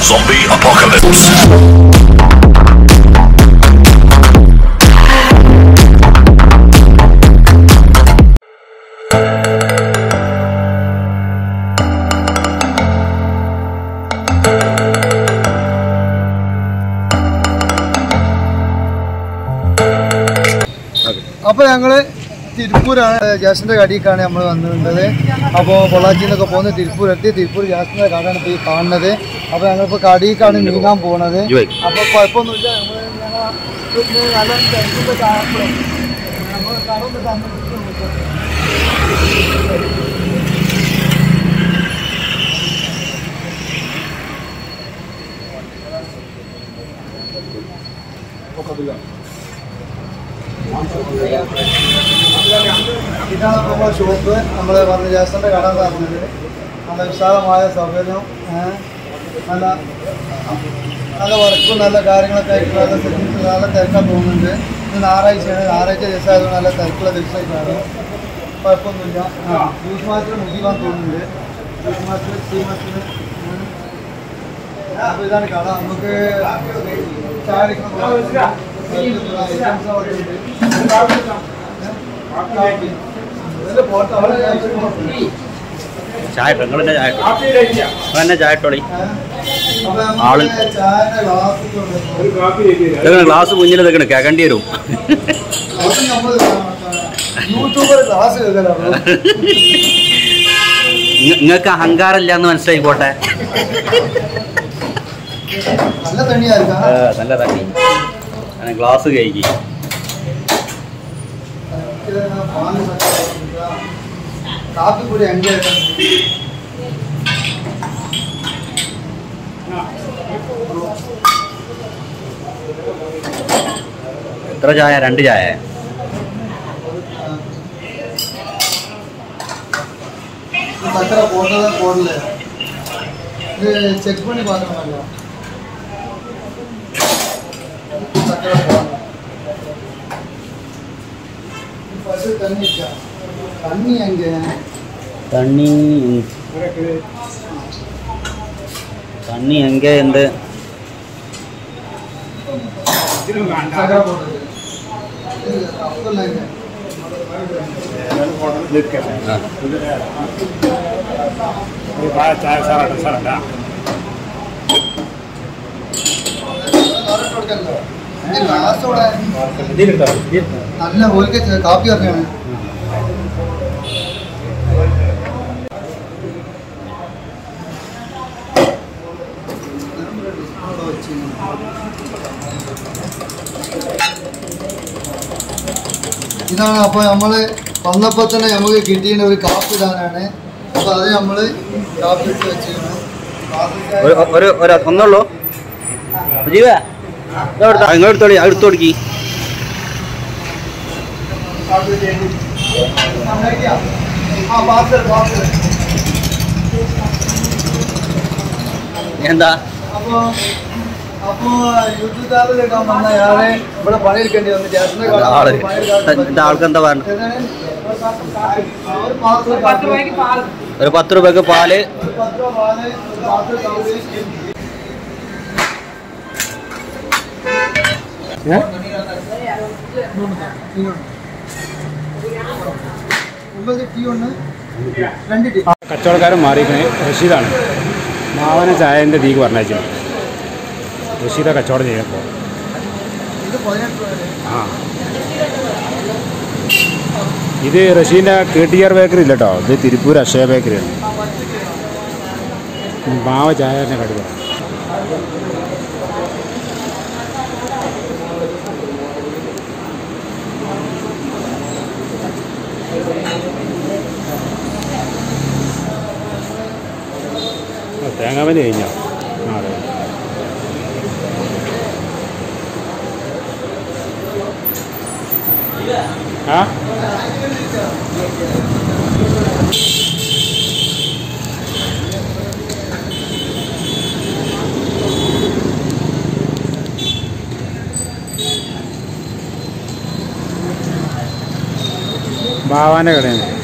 Zombie apocalypse. അപ്പോൾ ഞങ്ങൾ തിരുപ്പൂരാണ് ഗ്യാസിൻ്റെ കടിക്കാണ് നമ്മൾ വന്നിട്ടുള്ളത് അപ്പോൾ പൊള്ളാച്ചിയിൽ നിന്നൊക്കെ പോകുന്നത് തിരുപ്പൂർ എത്തി തിരുപ്പൂർ ഗ്യാസിൻ്റെ കടയാണ് ഇപ്പോൾ ഈ കാണുന്നത് അപ്പോൾ ഞങ്ങളിപ്പോൾ കടിക്കാണ് നീങ്ങാൻ പോകുന്നത് അപ്പോൾ കുഴപ്പമൊന്നുമില്ല നമ്മൾ നല്ല തിരക്കൊക്കെ കാണുമ്പോൾ നമ്മൾ കടമൊക്കെ സന്ദർശിച്ചു ഇതാണ് നമ്മുടെ ഷോപ്പ്. നമ്മൾ പറഞ്ഞ ജാസ്റ്റിന്റെ കട പറഞ്ഞത്? നല്ല വിശാലമായ സൗകര്യം നല്ല നല്ല വർക്കും നല്ല കാര്യങ്ങളൊക്കെ ആയിട്ട് നല്ല സെറ്റിംഗ്സ് നല്ല തിരക്കാൻ തോന്നുന്നുണ്ട്. ഇത് ഞായറാഴ്ചയാണ്. ഞായറാഴ്ച ദിവസമായതുകൊണ്ട് നല്ല തിരക്കുള്ള ദിവസമായിട്ടാണ്. കുഴപ്പമൊന്നുമില്ല. ജ്യൂസ് മാസ്റ്റർ മുഖ്യമാൻ തോന്നുന്നുണ്ട്. ജ്യൂസ് മാസ്റ്റർ ടീ മാസ്റ്റർ അപ്പോൾ ഇതാണ് കട. നമുക്ക് ചായ ഐറ്റംസ് അവിടെ ഉണ്ട്. ചായ നിങ്ങൾ ചായ നിങ്ങൾ തന്നെ ചായ ഇട്ടോളി. ആൾ. ഇതെങ്ങനെ ഗ്ലാസ് മുന്നിൽ ഇതൊക്കെ കേൾക്കേണ്ടി വരും. നിങ്ങൾക്ക് അഹങ്കാരം ഇല്ല എന്ന് മനസ്സിലായി പോട്ടെ. നല്ല തണ്ണി. ഗ്ലാസ് നല്ല തട്ടി അങ്ങനെ ഗ്ലാസ് കഴിക്കി കാപ്പിപ്പൊടി അഞ്ച് എത്ര ചായ രണ്ട് ചായ സക്കര പോട്ടത് പോടില്ല ഇത് ചെക്ക് പണി പാത്രമല്ലോ സക്കര പോടണം പശു തണ്ണി തണ്ണി എங்கே തണ്ണി തണ്ണി എങ്കെ നല്ല ഓൽക്ക് കാപ്പി ഒക്കെയാണ് ഇതാണ് അപ്പോൾ നമ്മൾ വന്നപ്പോൾ തന്നെ നമുക്ക് കിട്ടിയ ഒരു കാപ്പി ഇടാനാണ്. അപ്പോൾ അത് നമ്മൾ കാപ്പി ഇട്ട് വെച്ചിരുന്നു. ഒരു ഒന്നുള്ളൂ ജീവ. നിങ്ങൾ അടുത്തോടിക്ക് എന്താ അപ്പോ അപ്പോ യൂട്യൂബ് ചാനൽ ഇടാൻ വന്ന അയാളെ ഇവിടെ പണിയെടുക്കേണ്ടി വന്നു ജാസ്മിനെ കാണാൻ ആൾ പണിയെടുക്കാൻ എന്താ ആൾക്ക് എന്താ വേണ്ട എന്താണ്? ഒരു പാർസൽ കാപ്പി. ഒരു പത്ത് രൂപക്ക് പാൽ കച്ചവടക്കാരൻ മാറിയിരിക്കണേ റഷീദാണ്. മാവന ചായന്റെ തീക്ക് പറഞ്ഞയച്ചു റഷീദ കച്ചവടം ചെയ്യുമ്പോൾ. ആ. ഇത് റഷീന്റെ കെ ടി ആർ ബേക്കറി ഇല്ല കേട്ടോ. ഇത് തിരുപ്പൂർ അക്ഷയ ബേക്കറിയാണ്. മാവ ചായ തന്നെ കടുവ തേങ്ങാമൽ കഴിഞ്ഞോ? ആ അതെ. ആ? ഭാവാന്റെ കടയാണ്.